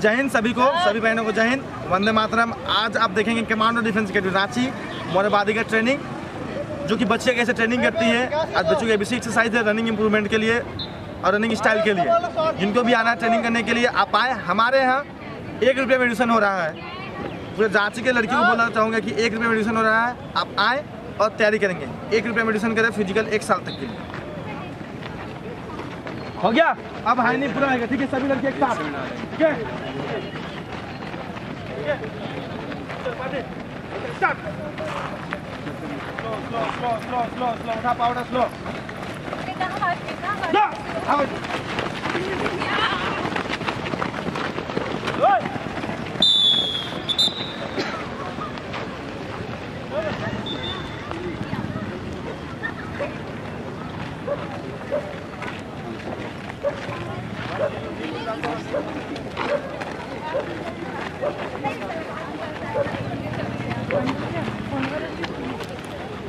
जय हिंद सभी को, सभी बहनों को जय हिंद। वंदे मातरम। आज आप देखेंगे commando defence academy Ranchi Morabadi का ट्रेनिंग जो कि बच्चे कैसे ट्रेनिंग करती है। आज बच्चों की एबीसी एक्सरसाइज है रनिंग इंप्रूवमेंट के लिए और रनिंग स्टाइल के लिए। जिनको भी आना है ट्रेनिंग करने के लिए, आप आए। हमारे यहाँ एक रुपये में एडमिशन हो रहा है। पूरे रांची के लड़की को बोलना चाहूँगा कि एक रुपये में एडमिशन हो रहा है। आप आए और तैयारी करेंगे। एक रुपये में एडमिशन करें फ़िज़िकल एक साल तक के लिए। हो गया अब हाई नहीं पूरा आएगा ठीक है सभी लड़के एक साथ ठीक है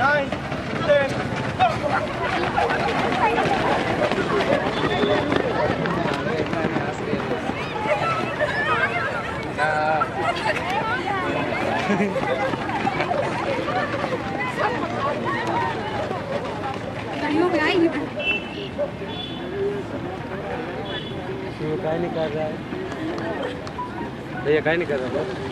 आई काय नाही कर रहा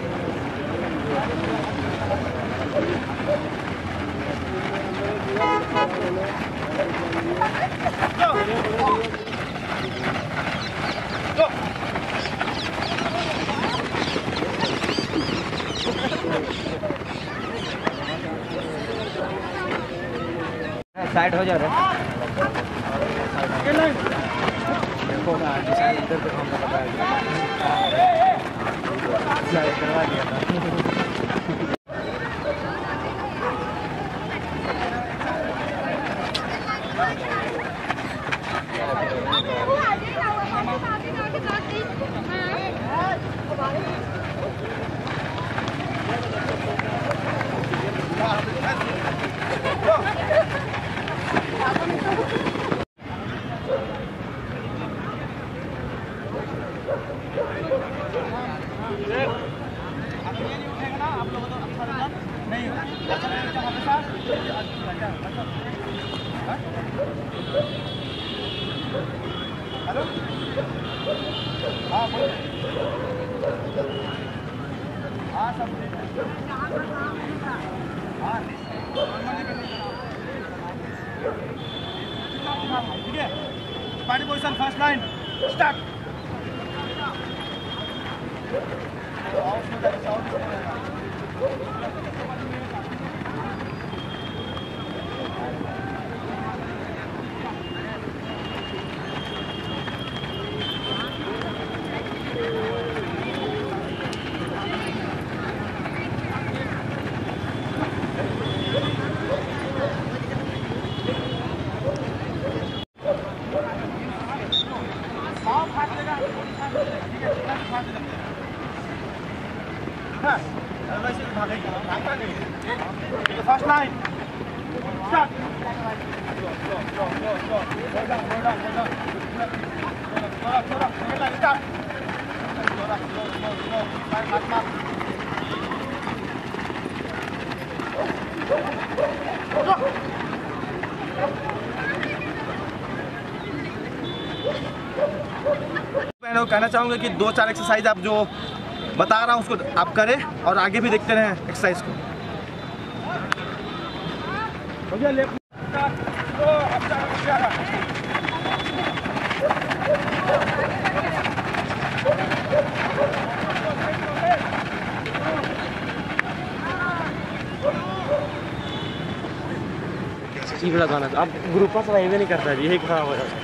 साइड हो जा रहा है देखो ना डिजाइन इधर पे Да, этого. Thank you. आप लोगों को अच्छा रिज़ल्ट नहीं होगा हमेशा हेलो? हाँ बोलो। हाँ सब हाँ। ठीक है। हाँ, पानी position, first line. Start. Fast nein! Start! Start! मैं कहना चाहूँगा कि दो चार एक्सरसाइज आप जो बता रहा हूँ उसको आप करें और आगे भी देखते रहें एक्सरसाइज को। गाना अब ग्रुप सही नहीं करता जी यही खराब हो जाता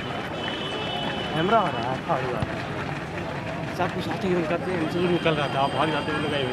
कैमरा हो रहा है। सब कुछ आते ही करते हैं। इनसे निकल रहा था आप भाग जाते हैं लगाए हुए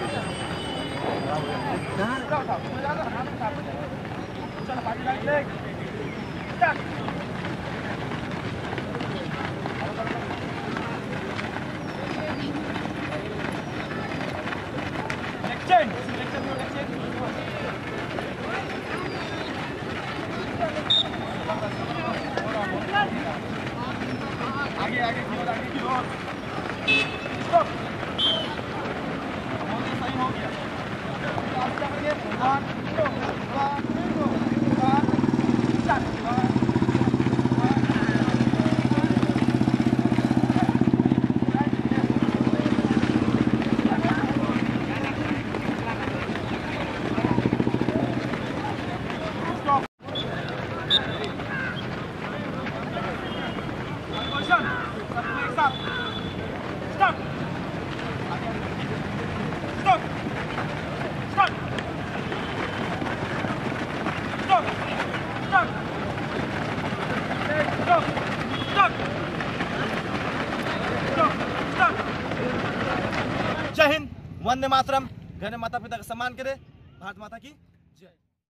जय हिंद वंदे मातरम घर माता पिता का सम्मान करें भारत माता की